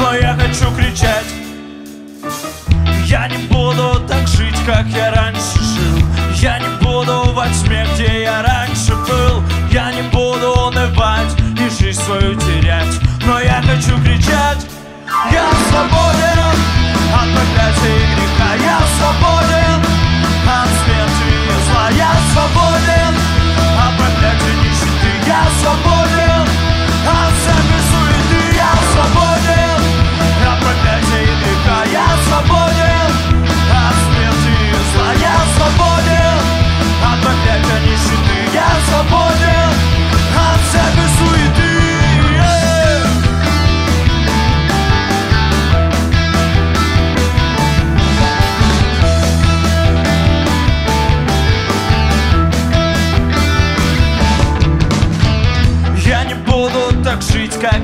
Но я хочу кричать. Я не буду так жить, как я раньше жил. Я не буду во тьме, где я раньше был. Я не буду унывать и жизнь свою терять. Но я хочу кричать. Я свободен от проклятия и греха. Я свободен от смерти и зла. Я свободен от проклятия нищеты. Я свободен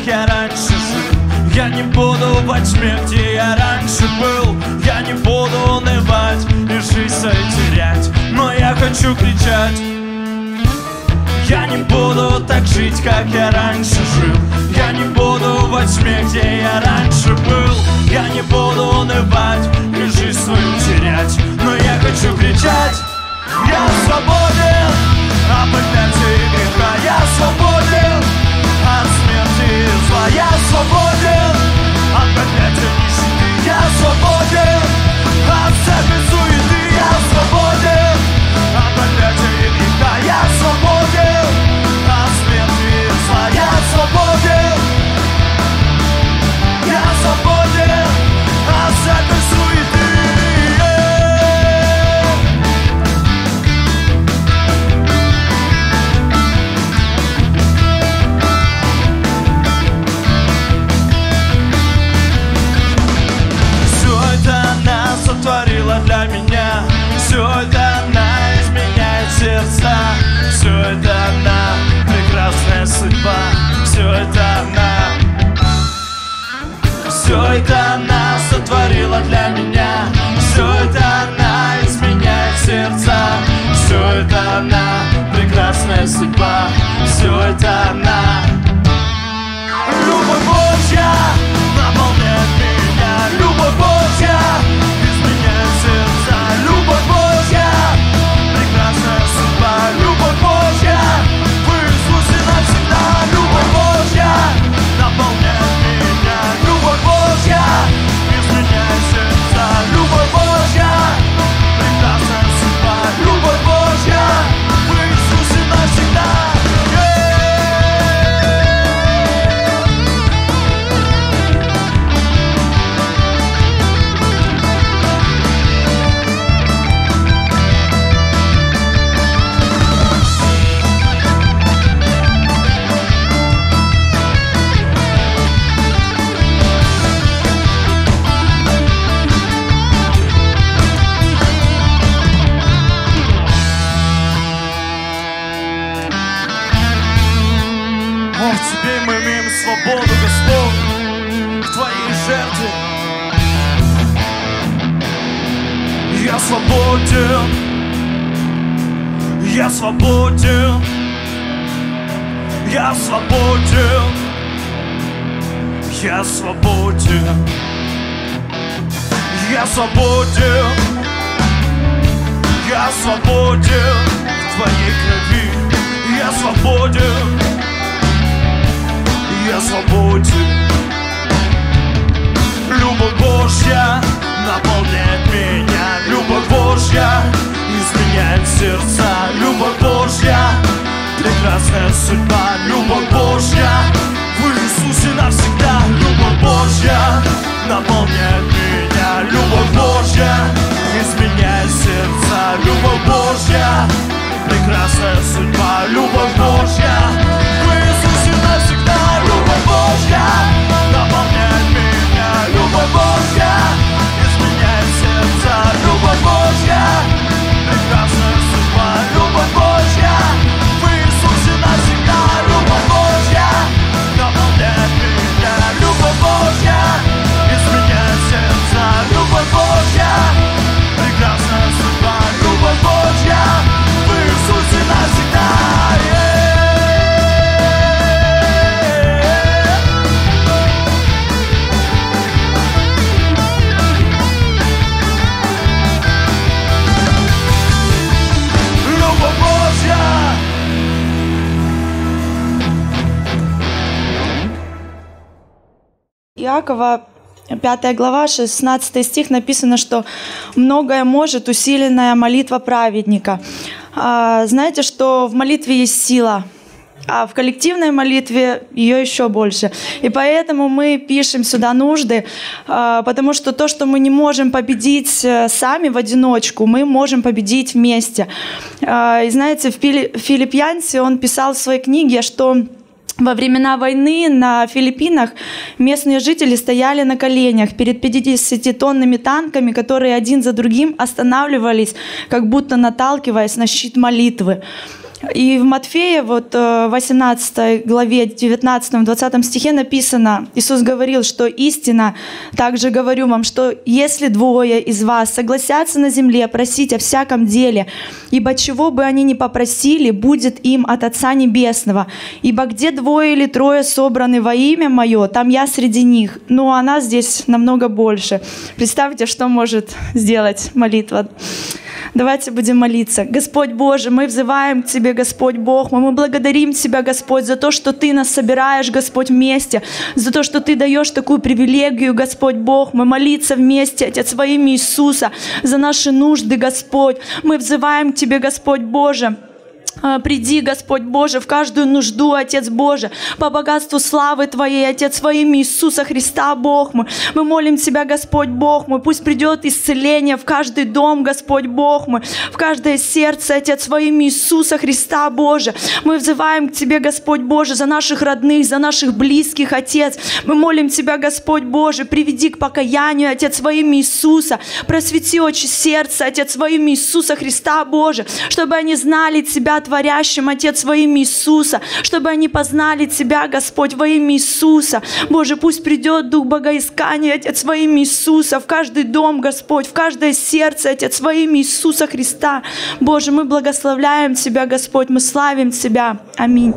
я раньше жил. Я не буду во тьме, где я раньше был. Я не буду унывать и жизнь свою терять Но я хочу кричать. Я не буду так жить, как я раньше жил. Я не буду во тьме, где я раньше был. Я не буду унывать и жизнь свою терять. Но я хочу кричать. Я свободен от проклятия и греха Я свободен. От и зла Я свободен от проклятия нищеты Я свободен от всякой суеты Я свободен от проклятия и греха Я свободен изменяет сердца Любовь Божья. Прекрасная судьба Любовь Божья. В Иисусе навсегда Любовь Божья. Наполняет меня Любовь Божья. Изменяет сердца Любовь Божья. Прекрасная судьба Иакова, 5 глава, 16 стих написано, что многое может усиленная молитва праведника. А, Знаете, что в молитве есть сила, а в коллективной молитве ее еще больше. И поэтому мы пишем сюда нужды, а, потому что то, что мы не можем победить э, сами в одиночку, мы можем победить вместе. А, И знаете, в Филипп Янси, он писал в своей книге, что во времена войны на Филиппинах местные жители стояли на коленях перед 50-тонными танками, которые один за другим останавливались, как будто наталкиваясь на щит молитвы. И в Матфея, вот э, 18 главе 19-20 стихе написано, Иисус говорил, что истина, также говорю вам, что если двое из вас согласятся на земле просить о всяком деле, ибо чего бы они ни попросили, будет им от Отца Небесного. Ибо где двое или трое собраны во имя Мое, там я среди них. Но она здесь намного больше. Представьте, что может сделать молитва. Давайте будем молиться. Господь Боже, мы взываем к Тебе, Господь Бог. Мы благодарим Тебя, Господь, за то, что Ты нас собираешь, Господь, вместе. За то, что Ты даешь такую привилегию, Господь Бог. Мы молиться вместе, Отец, во имя Иисуса, за наши нужды, Господь. Мы взываем к Тебе, Господь Боже. А, Приди, Господь Боже, в каждую нужду, Отец Боже, по богатству славы Твоей, Отец, во имя Иисуса Христа, Бог мой. Мы молим Тебя, Господь Бог мой, пусть придет исцеление в каждый дом, Господь Бог мой, в каждое сердце, Отец, во имя Иисуса Христа, Боже. Мы взываем к Тебе, Господь Боже, за наших родных, за наших близких, Отец. Мы молим Тебя, Господь Боже, приведи к покаянию, Отец, во имя Иисуса. Просвети очи сердца, Отец, во имя Иисуса Христа, Боже, чтобы они знали Тебя, творящим, Отец, во имя Иисуса, чтобы они познали Тебя, Господь, во имя Иисуса. Боже, пусть придет Дух Богоискания, Отец, во имя Иисуса, в каждый дом, Господь, в каждое сердце, Отец, во имя Иисуса Христа. Боже, мы благословляем Тебя, Господь, мы славим Тебя. Аминь.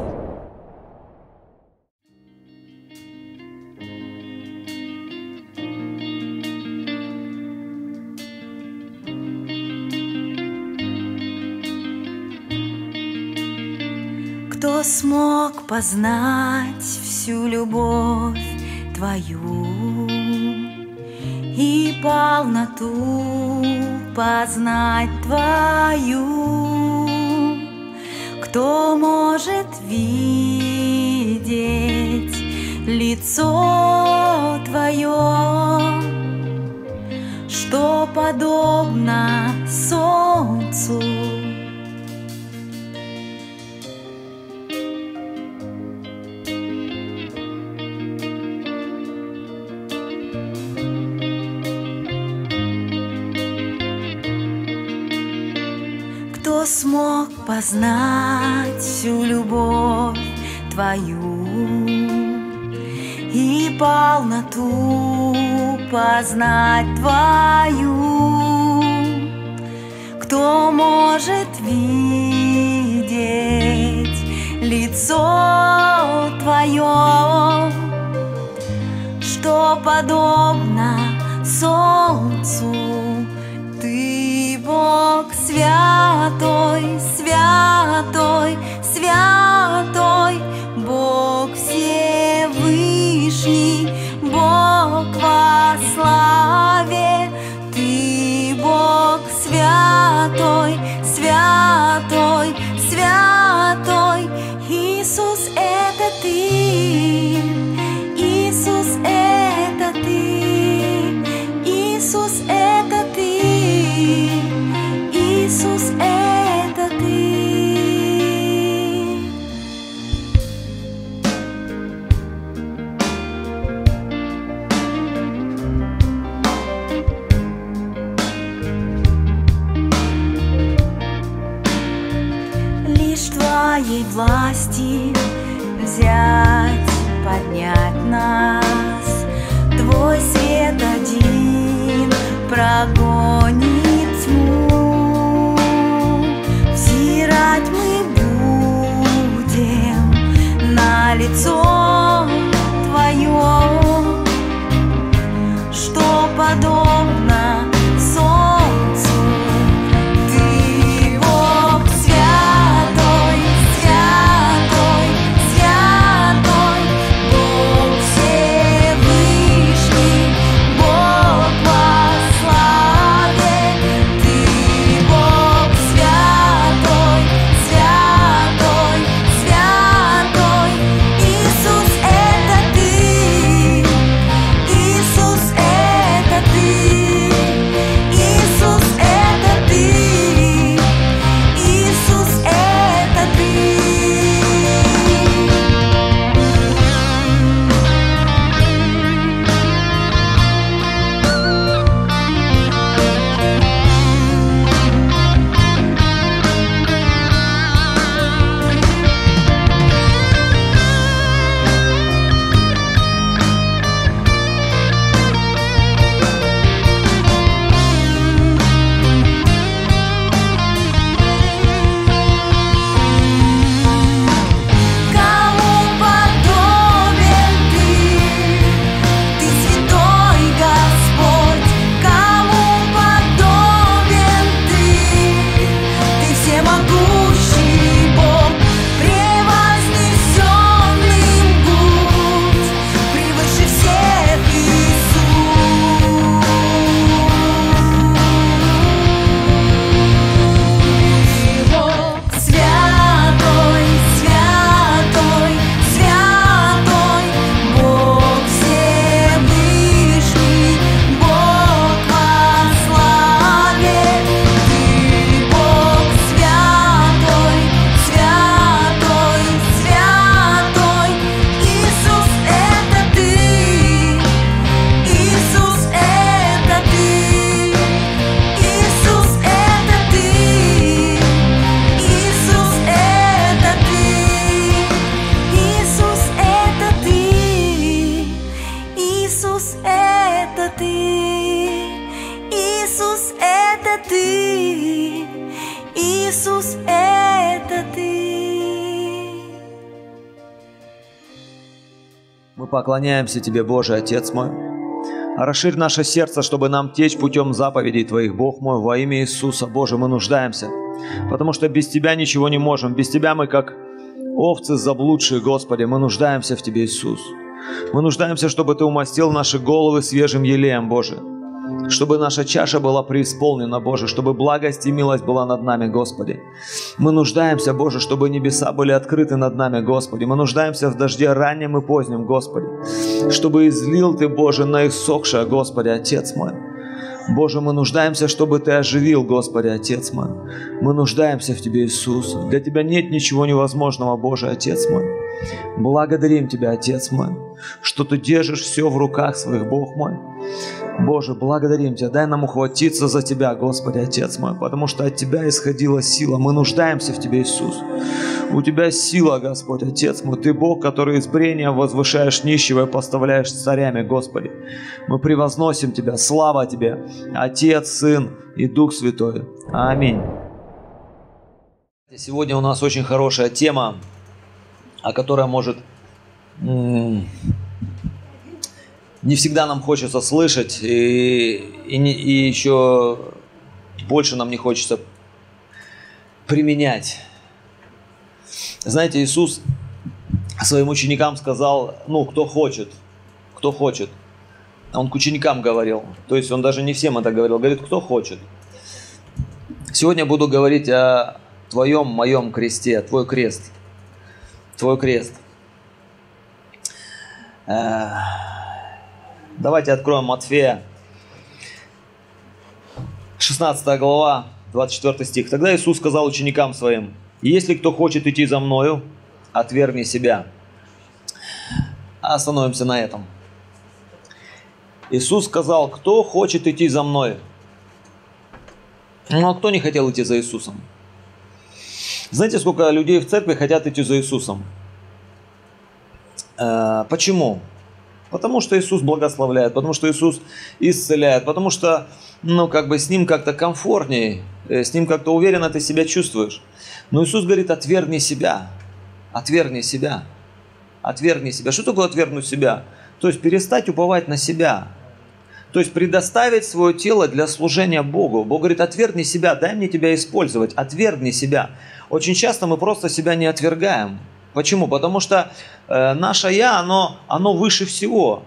Смог познать всю любовь Твою И полноту познать Твою? Кто может видеть лицо Твое, Что подобно солнцу? Смог познать всю любовь Твою и полноту познать Твою? кто может видеть лицо Твое, что подобно солнцу. Святой, святой, Мы поклоняемся Тебе, Боже, Отец мой. Расширь наше сердце, чтобы нам течь путем заповедей Твоих, Бог мой, во имя Иисуса, Боже, мы нуждаемся. Потому что без Тебя ничего не можем. Без Тебя мы как овцы заблудшие, Господи, мы нуждаемся в Тебе, Иисус. Мы нуждаемся, чтобы Ты умастил наши головы свежим елеем, Боже. Чтобы наша чаша была преисполнена, Боже, чтобы благость и милость была над нами, Господи. Мы нуждаемся, Боже, чтобы небеса были открыты над нами, Господи. Мы нуждаемся в дожде раннем и позднем, Господи. Чтобы излил Ты, Боже, на иссохшее, Господи, Отец мой. Боже, мы нуждаемся, чтобы Ты оживил, Господи, Отец мой. Мы нуждаемся в Тебе, Иисус. Для Тебя нет ничего невозможного, Боже, Отец мой. Благодарим Тебя, Отец мой. что Ты держишь все в руках своих, Бог мой. Боже, благодарим Тебя, дай нам ухватиться за Тебя, Господи, Отец мой, потому что от Тебя исходила сила. Мы нуждаемся в Тебе, Иисус. У Тебя сила, Господь, Отец мой. Ты Бог, который из брения возвышаешь нищего и поставляешь царями, Господи. Мы превозносим Тебя. Слава Тебе, Отец, Сын и Дух Святой. Аминь. Сегодня у нас очень хорошая тема, о которой может не всегда нам хочется слышать, и, и, и еще больше нам не хочется применять. Знаете, Иисус своим ученикам сказал, ну, кто хочет, кто хочет. Он к ученикам говорил, то есть он даже не всем это говорил, говорит, кто хочет. Сегодня буду говорить о твоем, моем кресте, твой крест, твой крест. Э, Давайте откроем Матфея, 16 глава, 24 стих. Тогда Иисус сказал ученикам своим, «Если кто хочет идти за Мною, отвергни себя». Остановимся на этом. Иисус сказал, кто хочет идти за Мной? Ну, а кто не хотел идти за Иисусом? Знаете, сколько людей в церкви хотят идти за Иисусом? Э, Почему? Потому что Иисус благословляет, потому что Иисус исцеляет, потому что, ну, как бы с Ним как-то комфортнее, э, с Ним как-то уверенно ты себя чувствуешь. Но Иисус говорит, отвергни себя, отвергни себя, отвергни себя. Что такое отвергнуть себя? То есть перестать уповать на себя, то есть предоставить свое тело для служения Богу. Бог говорит, отвергни себя, дай мне тебя использовать, отвергни себя. Очень часто мы просто себя не отвергаем. Почему? Потому что э, наше «я», оно, оно выше всего.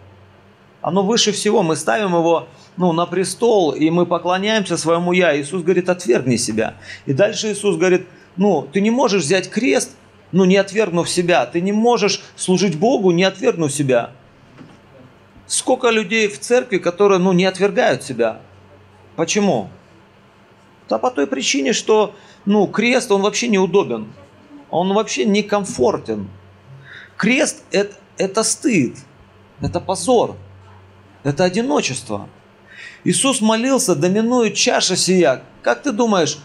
Оно выше всего. Мы ставим его ну, на престол, и мы поклоняемся своему «я». Иисус говорит, отвергни себя. И дальше Иисус говорит, ну, ты не можешь взять крест, ну, не отвергнув себя. Ты не можешь служить Богу, не отвергнув себя. Сколько людей в церкви, которые, ну, не отвергают себя. Почему? Да по той причине, что, ну, крест, он вообще неудобен. Он вообще некомфортен. Крест это, это стыд, это позор, это одиночество. Иисус молился, доминует чаша сия. Как ты думаешь,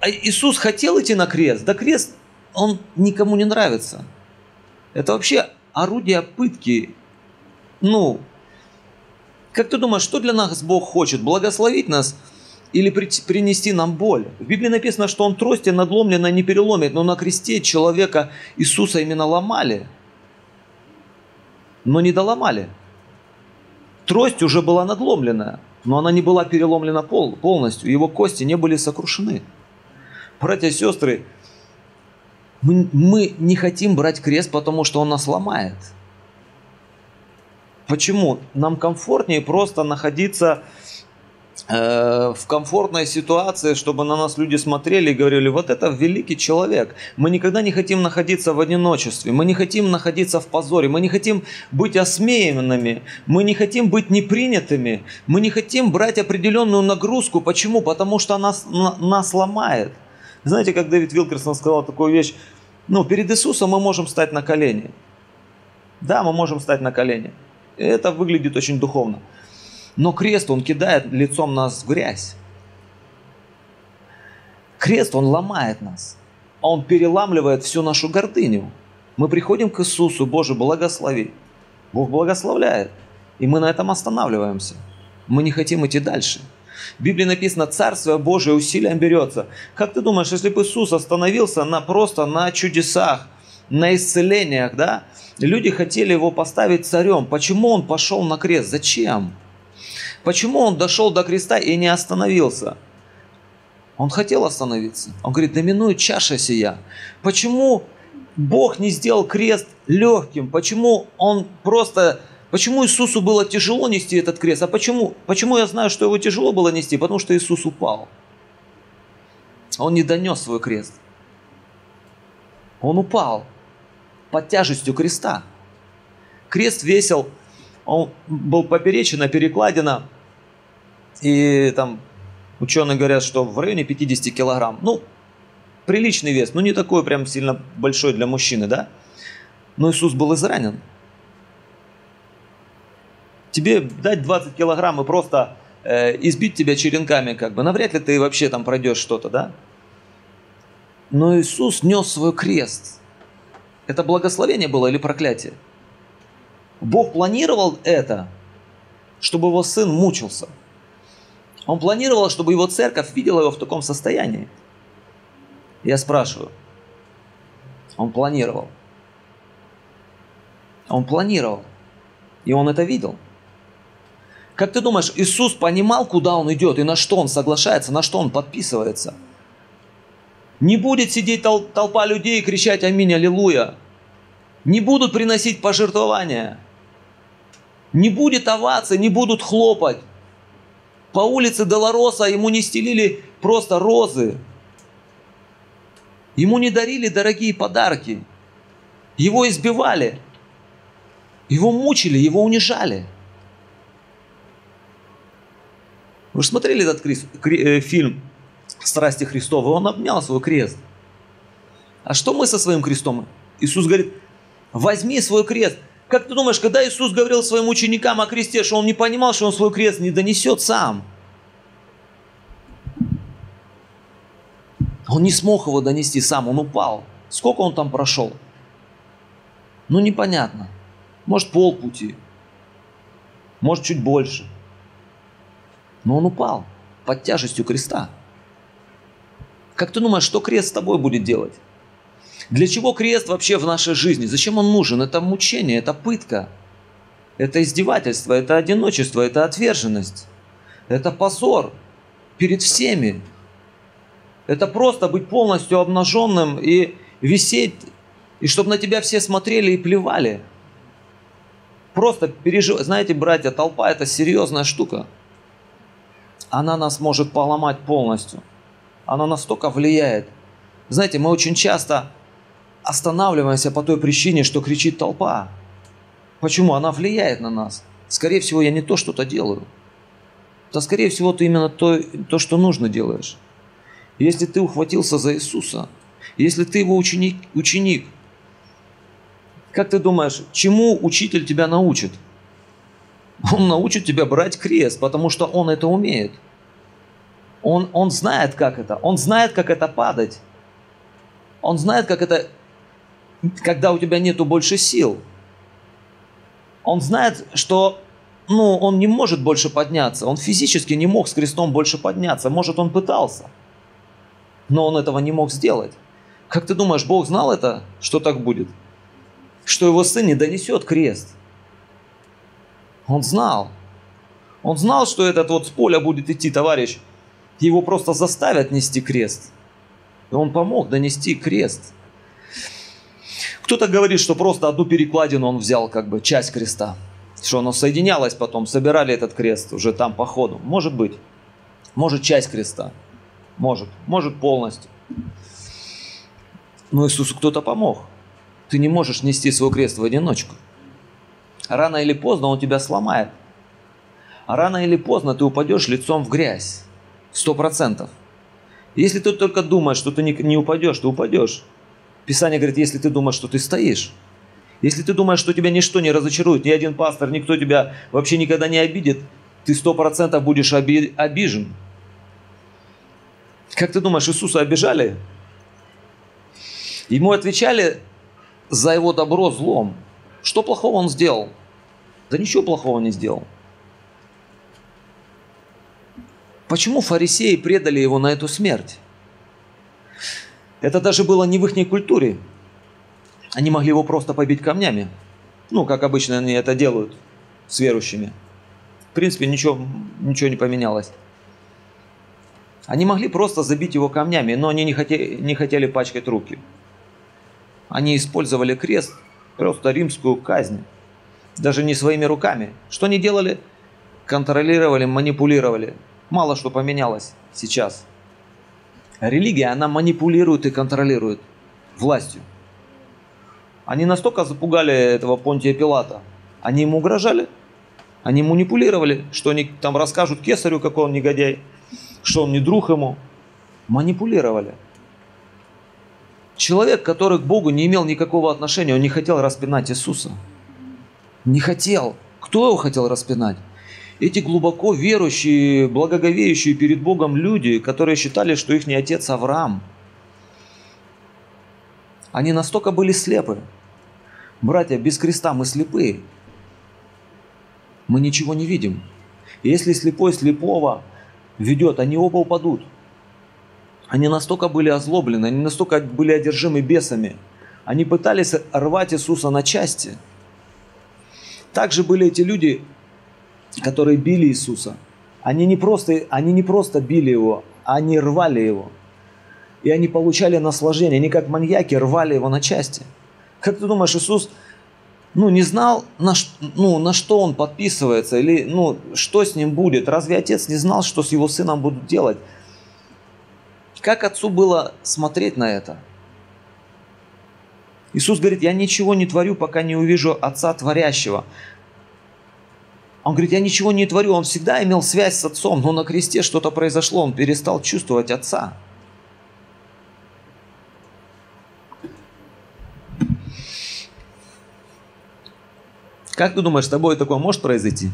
а Иисус хотел идти на крест? Да крест, он никому не нравится. Это вообще орудие пытки. Ну, как ты думаешь, что для нас Бог хочет? Благословить нас или при- принести нам боль? В Библии написано, что Он трости надломленно не переломит, но на кресте человека Иисуса именно ломали, но не доломали. Трость уже была надломлена, но она не была переломлена пол- полностью, его кости не были сокрушены. Братья и сестры, мы, мы не хотим брать крест, потому что он нас ломает. Почему? Нам комфортнее просто находиться в комфортной ситуации, чтобы на нас люди смотрели и говорили, вот это великий человек. Мы никогда не хотим находиться в одиночестве, мы не хотим находиться в позоре, мы не хотим быть осмеянными, мы не хотим быть непринятыми, мы не хотим брать определенную нагрузку. Почему? Потому что нас, на- нас ломает. Знаете, как Дэвид Вилкерсон сказал такую вещь, ну, перед Иисусом мы можем стать на колени. Да, мы можем стать на колени. Это выглядит очень духовно. Но крест, он кидает лицом нас в грязь. Крест, он ломает нас. Он переламливает всю нашу гордыню. Мы приходим к Иисусу, Боже, благослови. Бог благословляет. И мы на этом останавливаемся. Мы не хотим идти дальше. В Библии написано, Царствие Божие усилием берется. Как ты думаешь, если бы Иисус остановился на, просто на чудесах, на исцелениях, да, люди хотели его поставить царем. Почему он пошел на крест? Зачем? Почему он дошел до креста и не остановился? Он хотел остановиться. Он говорит, доминует чаша сия. Почему Бог не сделал крест легким? Почему он просто... Почему Иисусу было тяжело нести этот крест? А почему, почему я знаю, что его тяжело было нести? Потому что Иисус упал. Он не донес свой крест. Он упал под тяжестью креста. Крест весил, он был поперечина, перекладина, и там ученые говорят, что в районе 50 килограмм. Ну, приличный вес, но не такой прям сильно большой для мужчины, да? Но Иисус был изранен. Тебе дать 20 килограмм и просто э, избить тебя черенками, как бы, навряд ли ты вообще там пройдешь что-то, да? Но Иисус нес свой крест. Это благословение было или проклятие? Бог планировал это, чтобы его сын мучился. Он планировал, чтобы его церковь видела его в таком состоянии. Я спрашиваю, он планировал. Он планировал. И он это видел. Как ты думаешь, Иисус понимал, куда он идет и на что он соглашается, на что он подписывается? Не будет сидеть тол- толпа людей и кричать «Аминь, Аллилуйя». Не будут приносить пожертвования. Не будет овации, не будут хлопать. По улице Долороса ему не стелили просто розы. Ему не дарили дорогие подарки. Его избивали. Его мучили, его унижали. Вы же смотрели этот крест- кре- э, фильм «Страсти Христовы»? Он обнял свой крест. А что мы со своим крестом? Иисус говорит, возьми свой крест. Как ты думаешь, когда Иисус говорил своим ученикам о кресте, что он не понимал, что он свой крест не донесет сам? Он не смог его донести сам, он упал. Сколько он там прошел? Ну, непонятно. Может, полпути. Может, чуть больше. Но он упал под тяжестью креста. Как ты думаешь, что крест с тобой будет делать? Для чего крест вообще в нашей жизни? Зачем он нужен? Это мучение, это пытка. Это издевательство, это одиночество, это отверженность. Это позор перед всеми. Это просто быть полностью обнаженным и висеть, и чтобы на тебя все смотрели и плевали. Просто переживать. Знаете, братья, толпа это серьезная штука. Она нас может поломать полностью. Она настолько влияет. Знаете, мы очень часто останавливаемся по той причине, что кричит толпа. Почему? Она влияет на нас. Скорее всего, я не то что-то делаю. Да, скорее всего, ты именно то, то, что нужно делаешь. Если ты ухватился за Иисуса, если ты его ученик, ученик, как ты думаешь, чему учитель тебя научит? Он научит тебя брать крест, потому что он это умеет. Он, он знает, как это. Он знает, как это падать. Он знает, как это, когда у тебя нету больше сил. Он знает, что ну, он не может больше подняться. Он физически не мог с крестом больше подняться. Может, он пытался. Но он этого не мог сделать. Как ты думаешь, Бог знал это, что так будет? Что его сын не донесет крест. Он знал. Он знал, что этот вот с поля будет идти товарищ. Его просто заставят нести крест. И он помог донести крест. Кто-то говорит, что просто одну перекладину он взял, как бы часть креста. Что оно соединялось потом, собирали этот крест уже там по ходу. Может быть. Может часть креста. Может. Может полностью. Но Иисусу кто-то помог. Ты не можешь нести свой крест в одиночку. Рано или поздно он тебя сломает. Рано или поздно ты упадешь лицом в грязь. Сто процентов. Если ты только думаешь, что ты не, не упадешь, ты упадешь. Писание говорит, если ты думаешь, что ты стоишь, если ты думаешь, что тебя ничто не разочарует, ни один пастор, никто тебя вообще никогда не обидит, ты сто процентов будешь оби- обижен. Как ты думаешь, Иисуса обижали? Ему отвечали за его добро злом. Что плохого он сделал? Да ничего плохого не сделал. Почему фарисеи предали его на эту смерть? Это даже было не в их культуре. Они могли его просто побить камнями. Ну, как обычно они это делают с верующими. В принципе, ничего, ничего не поменялось. Они могли просто забить его камнями, но они не хотели, не хотели пачкать руки. Они использовали крест, просто римскую казнь. Даже не своими руками. Что они делали? Контролировали, манипулировали. Мало что поменялось сейчас. Религия, она манипулирует и контролирует властью. Они настолько запугали этого Понтия Пилата. Они ему угрожали. Они манипулировали, что они там расскажут кесарю, какой он негодяй, что он не друг ему. Манипулировали. Человек, который к Богу не имел никакого отношения, он не хотел распинать Иисуса. Не хотел. Кто его хотел распинать? Эти глубоко верующие, благоговеющие перед Богом люди, которые считали, что их не отец Авраам. Они настолько были слепы. Братья, без креста мы слепые. Мы ничего не видим. И если слепой слепого ведет, они оба упадут. Они настолько были озлоблены, они настолько были одержимы бесами. Они пытались рвать Иисуса на части. Также были эти люди, которые били Иисуса. Они не просто, они не просто били его, они рвали его. И они получали наслаждение. Они как маньяки рвали его на части. Как ты думаешь, Иисус ну, не знал, на, ну, на что он подписывается, или ну, что с ним будет. Разве отец не знал, что с его сыном будут делать? Как отцу было смотреть на это? Иисус говорит, я ничего не творю, пока не увижу Отца Творящего. Он говорит, я ничего не творю, он всегда имел связь с Отцом, но на кресте что-то произошло, он перестал чувствовать Отца. Как ты думаешь, с тобой такое может произойти?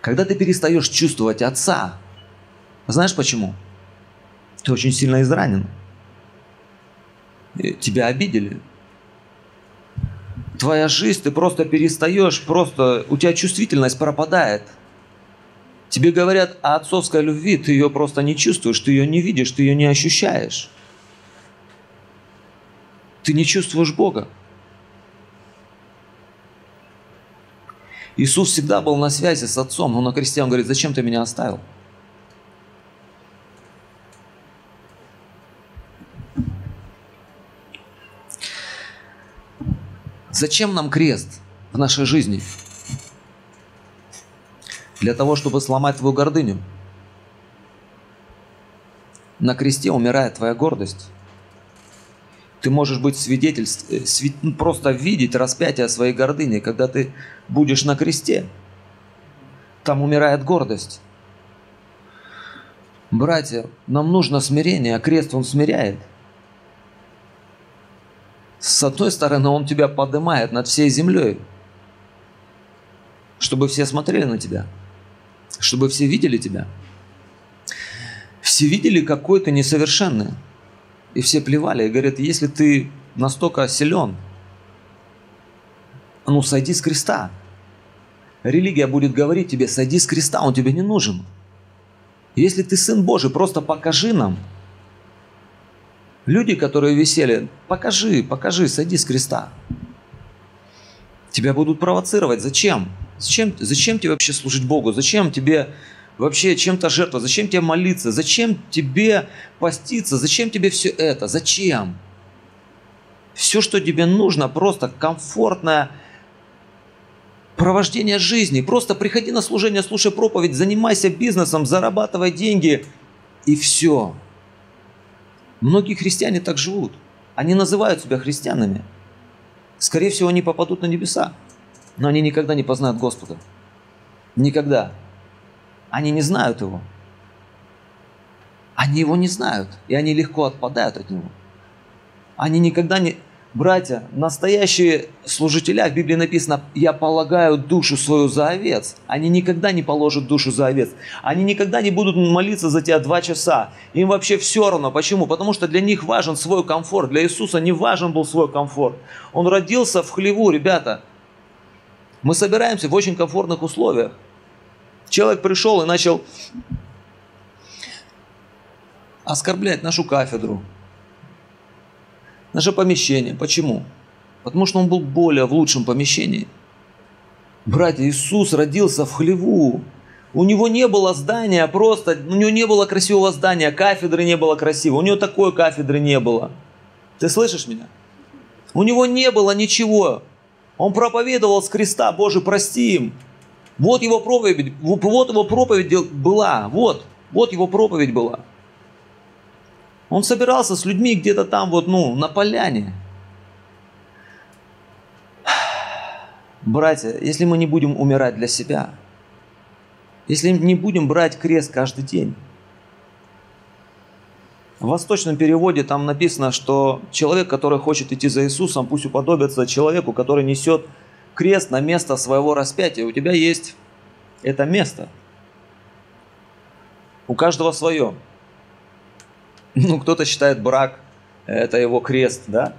Когда ты перестаешь чувствовать Отца, знаешь почему? Ты очень сильно изранен. Тебя обидели. Твоя жизнь, ты просто перестаешь, просто у тебя чувствительность пропадает. Тебе говорят о отцовской любви, ты ее просто не чувствуешь, ты ее не видишь, ты ее не ощущаешь. Ты не чувствуешь Бога. Иисус всегда был на связи с Отцом, но на кресте Он говорит, зачем ты меня оставил? Зачем нам крест в нашей жизни? Для того, чтобы сломать твою гордыню. На кресте умирает твоя гордость. Ты можешь быть свидетельств, э, ну, просто видеть распятие своей гордыни, когда ты будешь на кресте. Там умирает гордость. Братья, нам нужно смирение, а крест он смиряет – с одной стороны, Он тебя поднимает над всей землей, чтобы все смотрели на тебя, чтобы все видели тебя. Все видели, какой ты несовершенный. И все плевали и говорят, если ты настолько силен, ну сойди с креста. Религия будет говорить тебе, сойди с креста, он тебе не нужен. Если ты сын Божий, просто покажи нам – Люди, которые висели, покажи, покажи, сойди с креста. Тебя будут провоцировать. Зачем? Зачем, зачем тебе вообще служить Богу? Зачем тебе вообще чем-то жертвовать? Зачем тебе молиться? Зачем тебе поститься? Зачем тебе все это? Зачем? Все, что тебе нужно, просто комфортное провождение жизни. Просто приходи на служение, слушай проповедь, занимайся бизнесом, зарабатывай деньги и все. Многие христиане так живут. Они называют себя христианами. Скорее всего, они попадут на небеса. Но они никогда не познают Господа. Никогда. Они не знают Его. Они Его не знают. И они легко отпадают от Него. Они никогда не... Братья, настоящие служителя, в Библии написано, я полагаю душу свою за овец. Они никогда не положат душу за овец. Они никогда не будут молиться за тебя два часа. Им вообще все равно. Почему? Потому что для них важен свой комфорт. Для Иисуса не важен был свой комфорт. Он родился в хлеву, ребята. Мы собираемся в очень комфортных условиях. Человек пришел и начал оскорблять нашу кафедру, наше помещение. Почему? Потому что он был более в лучшем помещении. Братья, Иисус родился в хлеву. У него не было здания, просто, у него не было красивого здания, кафедры не было красивой. У него такой кафедры не было. Ты слышишь меня? У него не было ничего. Он проповедовал с креста, Боже, прости им. Вот его проповедь, вот его проповедь была, вот, вот его проповедь была. Он собирался с людьми где-то там вот, ну, на поляне. Братья, если мы не будем умирать для себя, если не будем брать крест каждый день, в восточном переводе там написано, что человек, который хочет идти за Иисусом, пусть уподобится человеку, который несет крест на место своего распятия. У тебя есть это место. У каждого свое. Ну, кто-то считает брак, это его крест, да?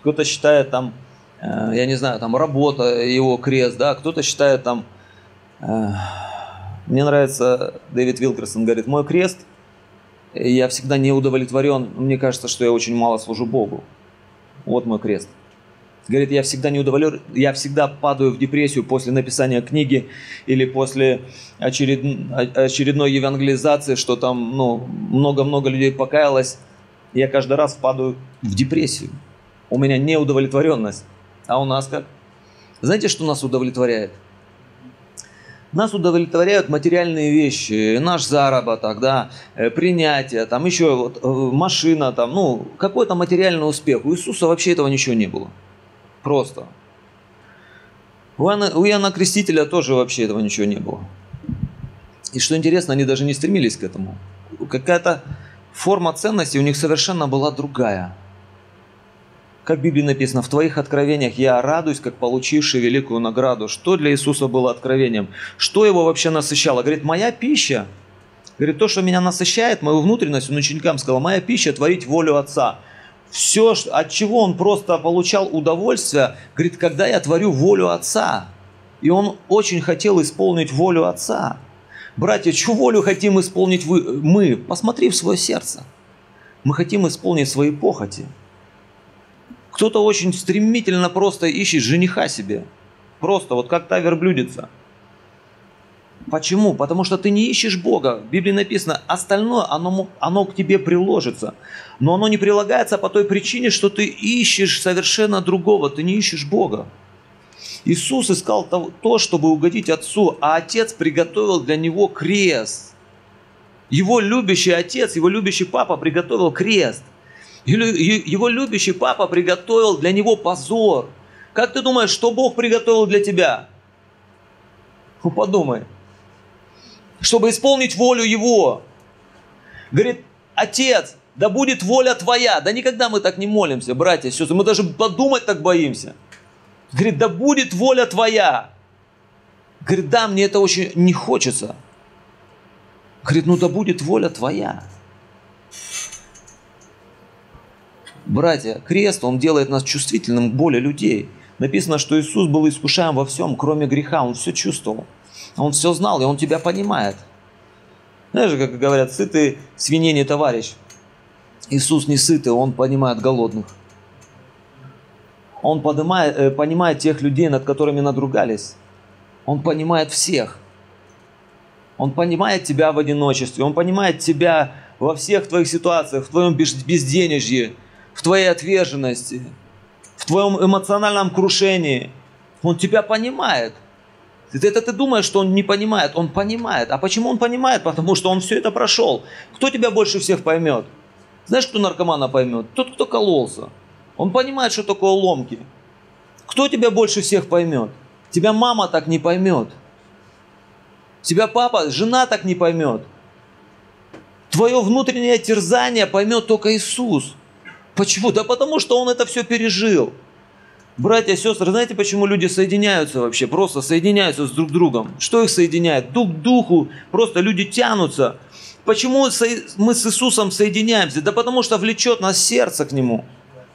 Кто-то считает там, э, я не знаю, там работа его крест, да? Кто-то считает там, э, мне нравится Дэвид Вилкерсон, говорит, мой крест, я всегда не удовлетворен, мне кажется, что я очень мало служу Богу. Вот мой крест. Говорит, я всегда не удовлетворен, я всегда падаю в депрессию после написания книги или после очеред... очередной евангелизации, что там ну, много-много людей покаялось. Я каждый раз впадаю в депрессию. У меня неудовлетворенность. А у нас как? Знаете, что нас удовлетворяет? Нас удовлетворяют материальные вещи, наш заработок, да, э, принятие, там еще вот, э, машина, там, ну, какой-то материальный успех. У Иисуса вообще этого ничего не было. Просто. У Иоанна, у Иоанна Крестителя тоже вообще этого ничего не было. И что интересно, они даже не стремились к этому. Какая-то форма ценности у них совершенно была другая. Как в Библии написано, в твоих откровениях я радуюсь, как получивший великую награду. Что для Иисуса было откровением? Что его вообще насыщало? Говорит, моя пища, говорит, то, что меня насыщает, мою внутренность, он ученикам сказал, моя пища творить волю Отца все, от чего он просто получал удовольствие, говорит, когда я творю волю Отца. И он очень хотел исполнить волю Отца. Братья, чью волю хотим исполнить вы, мы? Посмотри в свое сердце. Мы хотим исполнить свои похоти. Кто-то очень стремительно просто ищет жениха себе. Просто вот как та верблюдица – Почему? Потому что ты не ищешь Бога. В Библии написано, остальное, оно, оно к тебе приложится. Но оно не прилагается по той причине, что ты ищешь совершенно другого, ты не ищешь Бога. Иисус искал то, чтобы угодить Отцу, а Отец приготовил для Него крест. Его любящий Отец, его любящий Папа приготовил крест. Его любящий Папа приготовил для Него позор. Как ты думаешь, что Бог приготовил для тебя? Ну подумай чтобы исполнить волю Его. Говорит, Отец, да будет воля Твоя. Да никогда мы так не молимся, братья сестры. Мы даже подумать так боимся. Говорит, да будет воля Твоя. Говорит, да, мне это очень не хочется. Говорит, ну да будет воля Твоя. Братья, крест, он делает нас чувствительным к боли людей. Написано, что Иисус был искушаем во всем, кроме греха. Он все чувствовал. Он все знал, и он тебя понимает. Знаешь, как говорят, сытый свиней не товарищ. Иисус не сытый, он понимает голодных. Он понимает, э, понимает тех людей, над которыми надругались. Он понимает всех. Он понимает тебя в одиночестве. Он понимает тебя во всех твоих ситуациях, в твоем безденежье, в твоей отверженности, в твоем эмоциональном крушении. Он тебя понимает. Это ты думаешь, что он не понимает. Он понимает. А почему он понимает? Потому что он все это прошел. Кто тебя больше всех поймет? Знаешь, кто наркомана поймет? Тот, кто кололся. Он понимает, что такое ломки. Кто тебя больше всех поймет? Тебя мама так не поймет. Тебя папа, жена так не поймет. Твое внутреннее терзание поймет только Иисус. Почему? Да потому что Он это все пережил. Братья сестры, знаете, почему люди соединяются вообще? Просто соединяются с друг другом. Что их соединяет? Дух к духу. Просто люди тянутся. Почему мы с Иисусом соединяемся? Да потому что влечет нас сердце к Нему.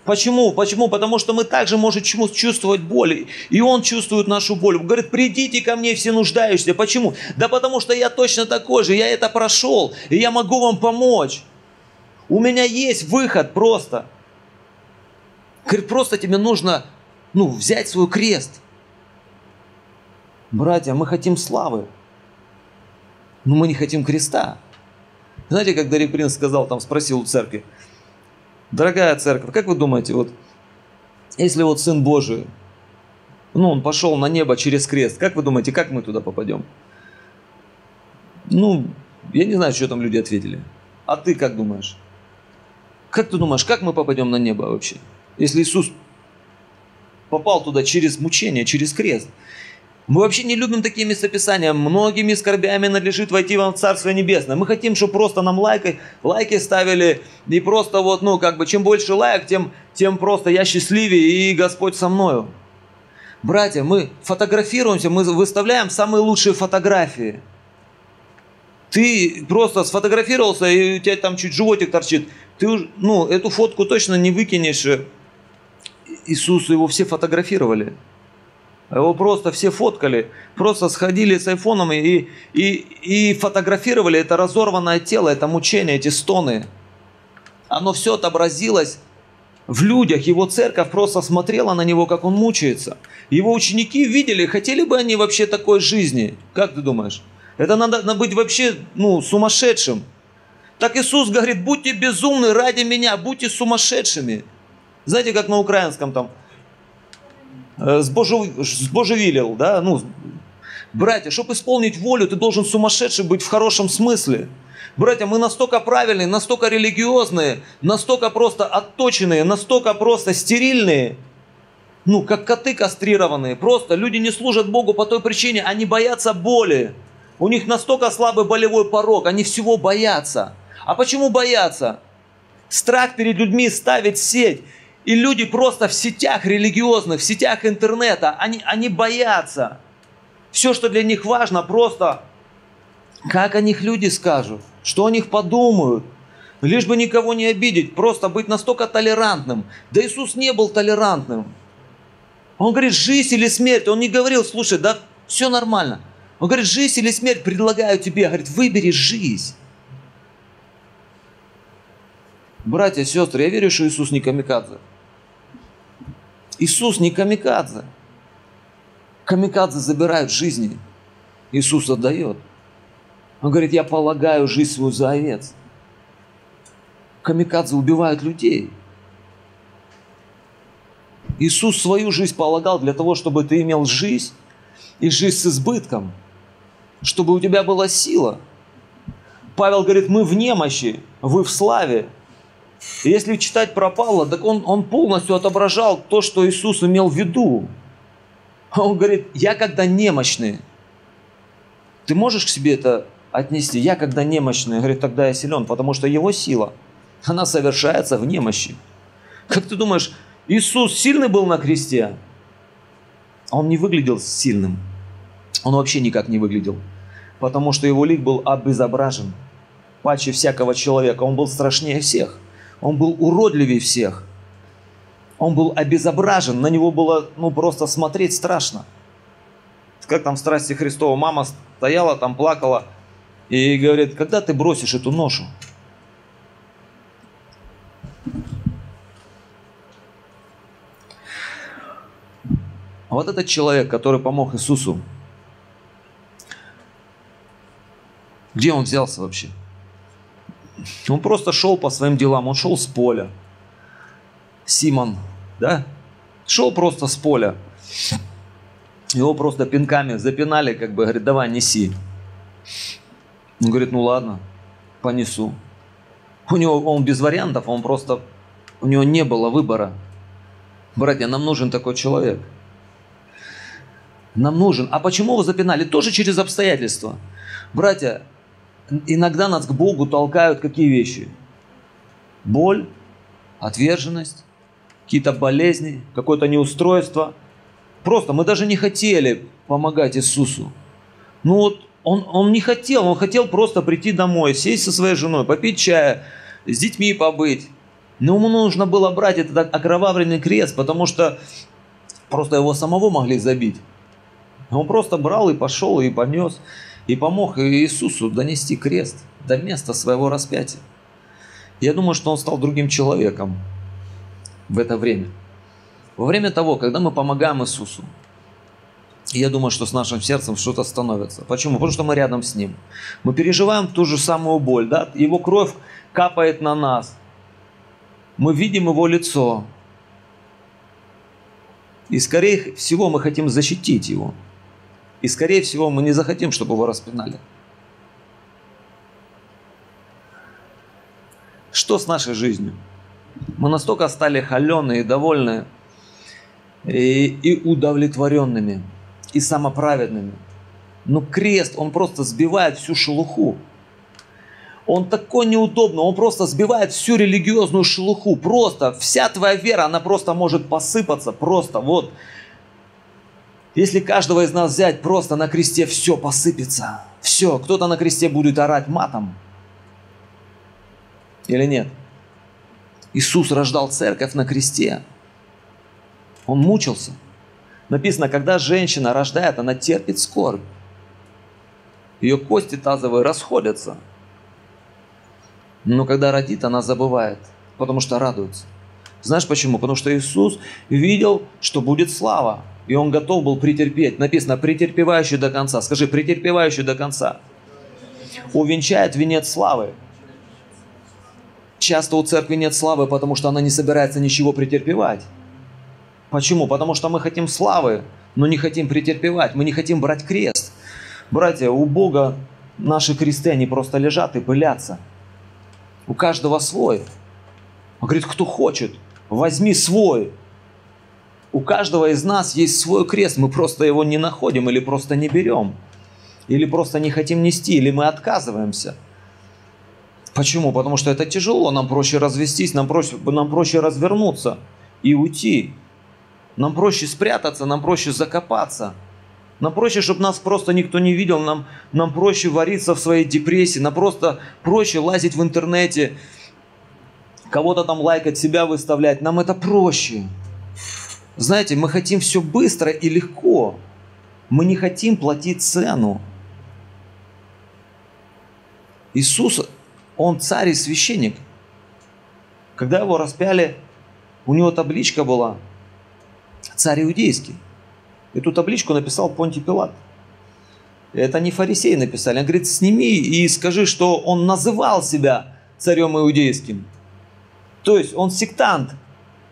Почему? Почему? Потому что мы также можем чувствовать боль. И Он чувствует нашу боль. Он говорит, придите ко мне все нуждающиеся. Почему? Да потому что я точно такой же. Я это прошел. И я могу вам помочь. У меня есть выход просто. Говорит, просто тебе нужно ну, взять свой крест. Братья, мы хотим славы, но мы не хотим креста. Знаете, как Дарий сказал, там спросил у церкви, дорогая церковь, как вы думаете, вот если вот Сын Божий, ну, он пошел на небо через крест, как вы думаете, как мы туда попадем? Ну, я не знаю, что там люди ответили. А ты как думаешь? Как ты думаешь, как мы попадем на небо вообще? Если Иисус попал туда через мучение, через крест. Мы вообще не любим такие местописания. Многими скорбями надлежит войти вам в Царство Небесное. Мы хотим, чтобы просто нам лайки, лайки ставили. И просто вот, ну, как бы, чем больше лайк, тем, тем просто я счастливее и Господь со мною. Братья, мы фотографируемся, мы выставляем самые лучшие фотографии. Ты просто сфотографировался, и у тебя там чуть животик торчит. Ты, ну, эту фотку точно не выкинешь. Иисусу его все фотографировали. Его просто все фоткали, просто сходили с айфоном и, и, и фотографировали это разорванное тело, это мучение, эти стоны. Оно все отобразилось в людях. Его церковь просто смотрела на него, как он мучается. Его ученики видели, хотели бы они вообще такой жизни. Как ты думаешь? Это надо, быть вообще ну, сумасшедшим. Так Иисус говорит, будьте безумны ради меня, будьте сумасшедшими. Знаете, как на украинском там, э, сбожев- сбожевилил, да, ну, братья, чтобы исполнить волю, ты должен сумасшедший быть в хорошем смысле. Братья, мы настолько правильные, настолько религиозные, настолько просто отточенные, настолько просто стерильные, ну, как коты кастрированные. Просто люди не служат Богу по той причине, они боятся боли. У них настолько слабый болевой порог, они всего боятся. А почему боятся? Страх перед людьми ставит сеть. И люди просто в сетях религиозных, в сетях интернета, они, они боятся. Все, что для них важно, просто как о них люди скажут, что о них подумают. Лишь бы никого не обидеть, просто быть настолько толерантным. Да Иисус не был толерантным. Он говорит, жизнь или смерть. Он не говорил, слушай, да все нормально. Он говорит, жизнь или смерть предлагаю тебе. Говорит, выбери жизнь. Братья сестры, я верю, что Иисус не камикадзе. Иисус не камикадзе. Камикадзе забирают жизни. Иисус отдает. Он говорит, я полагаю жизнь свою за овец. Камикадзе убивают людей. Иисус свою жизнь полагал для того, чтобы ты имел жизнь и жизнь с избытком, чтобы у тебя была сила. Павел говорит, мы в немощи, вы в славе. Если читать про Павла, так он, он полностью отображал то, что Иисус имел в виду. Он говорит, я когда немощный. Ты можешь к себе это отнести? Я когда немощный, говорит, тогда я силен, потому что его сила, она совершается в немощи. Как ты думаешь, Иисус сильный был на кресте? Он не выглядел сильным. Он вообще никак не выглядел. Потому что его лик был обезображен. Паче всякого человека. Он был страшнее всех. Он был уродливее всех. Он был обезображен. На него было ну, просто смотреть страшно. Как там в страсти Христова мама стояла там, плакала и говорит, когда ты бросишь эту ношу? Вот этот человек, который помог Иисусу, где он взялся вообще? Он просто шел по своим делам, он шел с поля. Симон, да? Шел просто с поля. Его просто пинками запинали, как бы, говорит, давай, неси. Он говорит, ну ладно, понесу. У него, он без вариантов, он просто, у него не было выбора. Братья, нам нужен такой человек. Нам нужен. А почему его запинали? Тоже через обстоятельства. Братья, иногда нас к Богу толкают какие вещи? Боль, отверженность, какие-то болезни, какое-то неустройство. Просто мы даже не хотели помогать Иисусу. Ну вот он, он не хотел, он хотел просто прийти домой, сесть со своей женой, попить чая, с детьми побыть. Но ему нужно было брать этот окровавленный крест, потому что просто его самого могли забить. Он просто брал и пошел, и понес, и помог Иисусу донести крест до места своего распятия. Я думаю, что он стал другим человеком в это время. Во время того, когда мы помогаем Иисусу, я думаю, что с нашим сердцем что-то становится. Почему? Потому что мы рядом с Ним. Мы переживаем ту же самую боль. Да? Его кровь капает на нас. Мы видим Его лицо. И скорее всего мы хотим защитить Его. И скорее всего мы не захотим, чтобы Его распинали. Что с нашей жизнью? Мы настолько стали холеные довольные, и, и удовлетворенными, и самоправедными. Но крест, он просто сбивает всю шелуху. Он такой неудобный, он просто сбивает всю религиозную шелуху. Просто вся твоя вера, она просто может посыпаться, просто вот. Если каждого из нас взять, просто на кресте все посыпется. Все, кто-то на кресте будет орать матом. Или нет? Иисус рождал церковь на кресте. Он мучился. Написано, когда женщина рождает, она терпит скорбь. Ее кости тазовые расходятся. Но когда родит, она забывает, потому что радуется. Знаешь почему? Потому что Иисус видел, что будет слава. И Он готов был претерпеть. Написано, претерпевающий до конца. Скажи, претерпевающий до конца. Увенчает венец славы. Часто у церкви нет славы, потому что она не собирается ничего претерпевать. Почему? Потому что мы хотим славы, но не хотим претерпевать. Мы не хотим брать крест. Братья, у Бога наши кресты, они просто лежат и пылятся. У каждого свой. Он говорит, кто хочет, возьми свой. У каждого из нас есть свой крест, мы просто его не находим или просто не берем. Или просто не хотим нести, или мы отказываемся. Почему? Потому что это тяжело, нам проще развестись, нам проще, нам проще развернуться и уйти. Нам проще спрятаться, нам проще закопаться. Нам проще, чтобы нас просто никто не видел, нам, нам проще вариться в своей депрессии, нам просто проще лазить в интернете, кого-то там лайкать, себя выставлять. Нам это проще. Знаете, мы хотим все быстро и легко. Мы не хотим платить цену. Иисус, Он царь и священник. Когда его распяли, у него табличка была «Царь иудейский». Эту табличку написал Понтий Пилат. Это не фарисеи написали. Он говорит, сними и скажи, что он называл себя царем иудейским. То есть он сектант.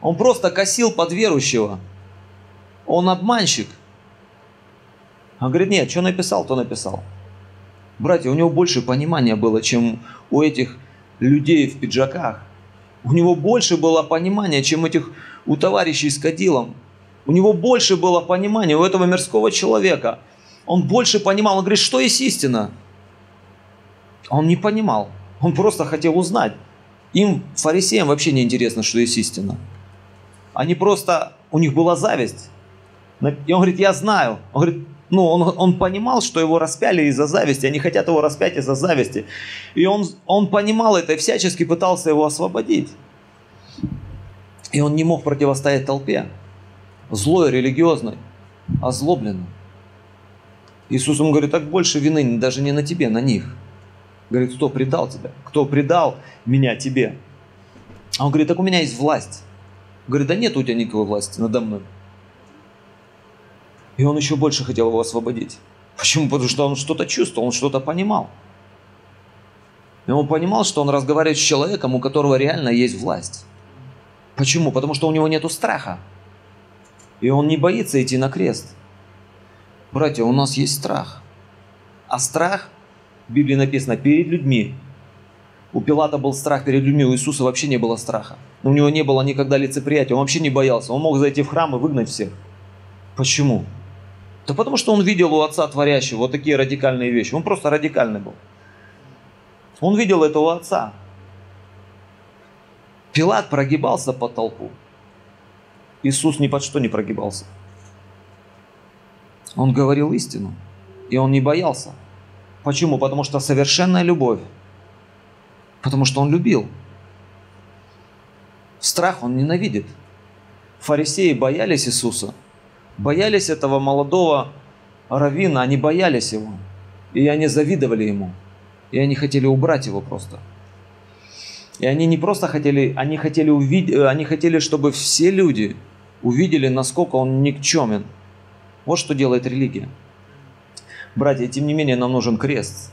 Он просто косил под верующего. Он обманщик. Он говорит, нет, что написал, то написал. Братья, у него больше понимания было, чем у этих людей в пиджаках. У него больше было понимания, чем этих у товарищей с кадилом. У него больше было понимания, у этого мирского человека. Он больше понимал, он говорит, что есть истина. Он не понимал, он просто хотел узнать. Им, фарисеям, вообще не интересно, что есть истина. Они просто, у них была зависть. И он говорит, я знаю. Он говорит, ну, он, он понимал, что его распяли из-за зависти, они хотят его распять из-за зависти. И он, он понимал это и всячески пытался его освободить. И он не мог противостоять толпе злой, религиозной, озлобленной. Иисус ему говорит, так больше вины даже не на тебе, на них. Говорит, кто предал тебя? Кто предал меня тебе? А он говорит, так у меня есть власть. Говорит, да нет у тебя никакой власти надо мной. И он еще больше хотел его освободить. Почему? Потому что он что-то чувствовал, он что-то понимал. И он понимал, что он разговаривает с человеком, у которого реально есть власть. Почему? Потому что у него нет страха. И он не боится идти на крест. Братья, у нас есть страх. А страх, в Библии написано, перед людьми. У Пилата был страх перед людьми, у Иисуса вообще не было страха. У него не было никогда лицеприятия, он вообще не боялся. Он мог зайти в храм и выгнать всех. Почему? Да потому что он видел у отца творящего вот такие радикальные вещи. Он просто радикальный был. Он видел это у отца. Пилат прогибался под толпу. Иисус ни под что не прогибался. Он говорил истину, и он не боялся. Почему? Потому что совершенная любовь. Потому что он любил. Страх он ненавидит. Фарисеи боялись Иисуса, боялись этого молодого равина, они боялись его. И они завидовали ему. И они хотели убрать его просто. И они не просто хотели, они хотели увидеть, они хотели, чтобы все люди увидели, насколько он никчемен. Вот что делает религия. Братья, тем не менее, нам нужен крест.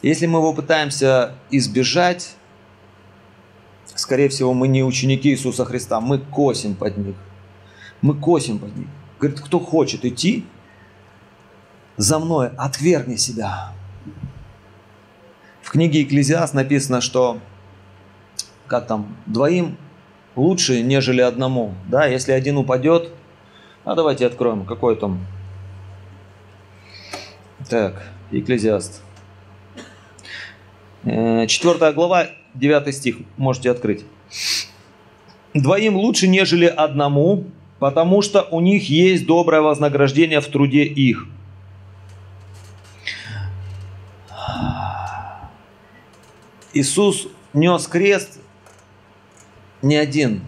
Если мы его пытаемся избежать, скорее всего, мы не ученики Иисуса Христа, мы косим под них. Мы косим под них. Говорит, кто хочет идти за мной, отвергни себя. В книге Екклезиаст написано, что как там, двоим лучше, нежели одному. Да, если один упадет, а давайте откроем, какой там. Так, Екклезиаст. Э, четвертая глава, девятый стих, можете открыть. Двоим лучше, нежели одному, потому что у них есть доброе вознаграждение в труде их. Иисус нес крест не один.